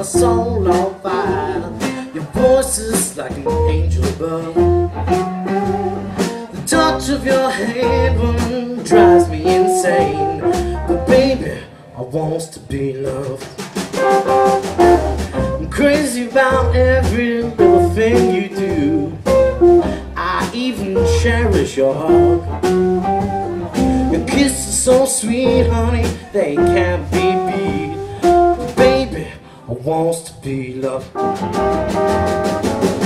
my soul on fire. Like an angel above. The touch of your hand drives me insane. But baby, I want to be loved. I'm crazy about every little thing you do. I even cherish your hug. Your kiss is so sweet, honey, they can't be beat. But baby, I want to be loved.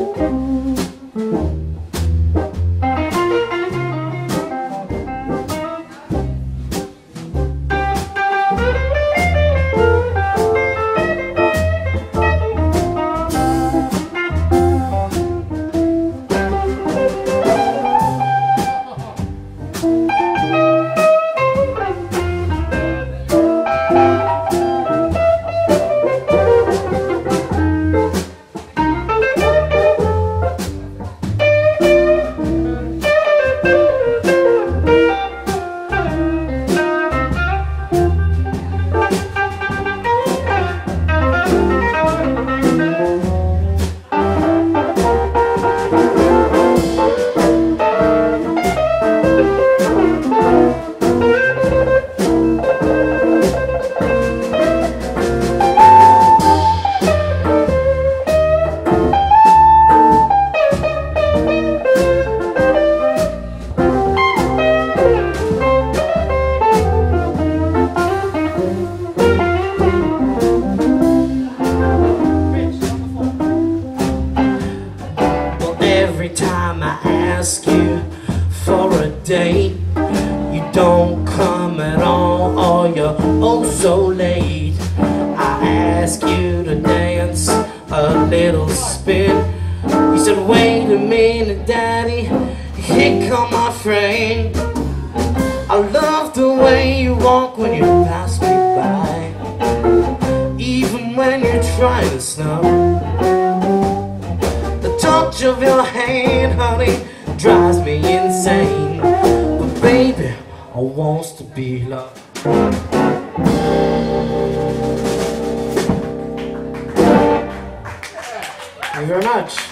Well, for a date, you don't come at all, or you're oh so late. I ask you to dance a little spin. You said, wait a minute, daddy, here come my friend. I love the way you walk when you pass me by, even when you're trying to snub. The touch of your hand, honey, drives me insane. But baby, I want to be loved. Thank you very much.